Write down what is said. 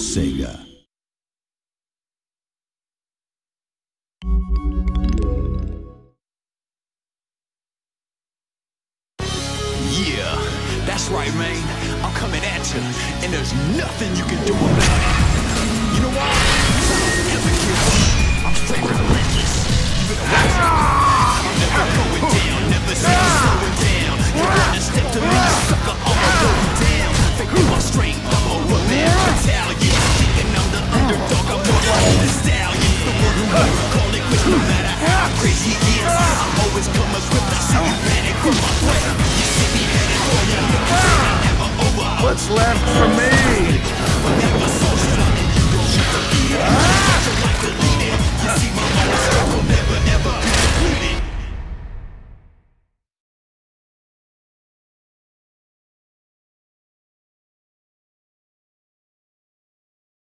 Sega. Yeah, that's right, man. I'm coming at you, and there's nothing you can do about it. Call it no matter how crazy it is. I always come equipped, I see you panic from my threat. You see me headed for never over. What's left for me?